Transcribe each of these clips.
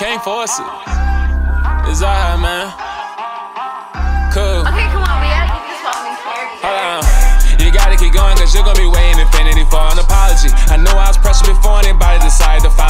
can't force it. It's alright, man. Cool. Okay, come on, we gotta keep this character. Hold on. You gotta keep going, cause you're gonna be waiting infinity for an apology. I know I was pressured before anybody decided to finally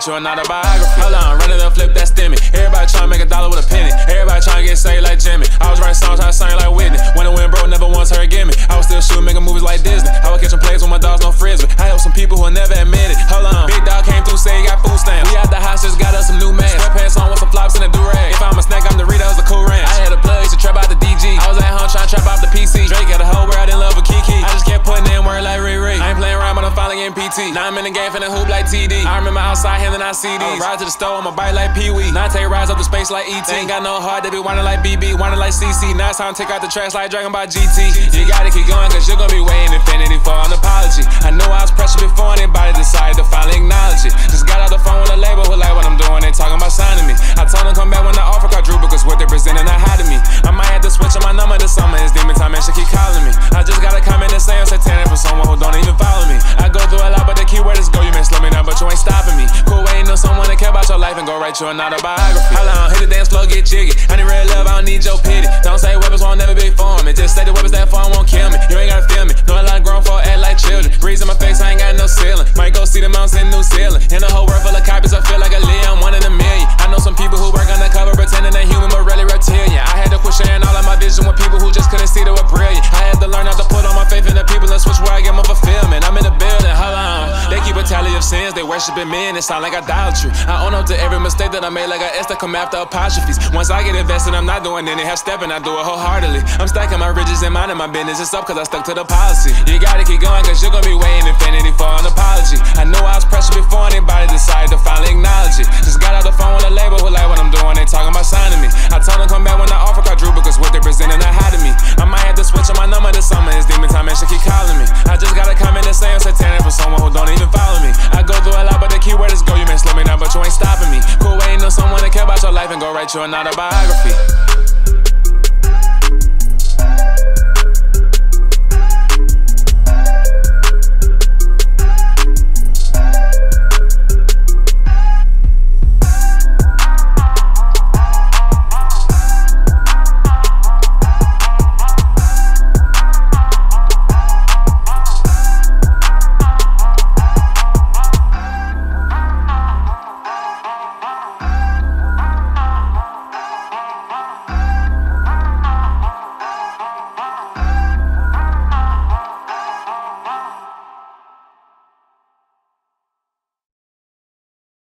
write you an autobiography. Hold on, run it up, flip that stimmy. Everybody trying to make a dollar with a penny. Everybody trying to get saved like Jimmy. I was writing songs, to sing like around, but I'm finally getting PT. Now I'm in the game, finna hoop like TD. I remember outside handing out CDs. Oh, ride to the store, I'ma bite like Pee Wee. Now I take rides up the space like ET. Ain't got no heart, they be whining like BB, whining like CC. Now it's time to take out the trash like Dragon by GT. You gotta keep going, cause you're gonna be waiting infinity for an apology. I know I was pressured before anybody decided to finally acknowledge it. Just got out the phone with a label who like what I'm doing, they talking about signing me. I told them come back when the offer quadruple, cause what they're presenting, I had to me. I write you an autobiography. How long? Hit the dance floor, get jiggy. I need real love, I don't need your pity. Don't say weapons won't never be formed. Just say the weapons that form won't kill me. You ain't gotta feel me. A lot of grown folk act like children. Breeze in my face, I ain't got no ceiling. Might go see the mountains in New sins, they worshiping men, it sound like idolatry. I own up to every mistake that I made, like I S that come after apostrophes. Once I get invested, I'm not doing any half stepping, I do it wholeheartedly. I'm stacking my riches and minding my business. It's up cause I stuck to the policy. You gotta keep going cause you're gonna be waiting infinity for an apology. I know I was pressured before anybody decided to finally acknowledge it. Just got out the phone with a label who like what I'm doing, they talking about signing me. I told them come back when the offer quadruple cause what they're presenting, I had to me. I might have to switch on my number To another autobiography.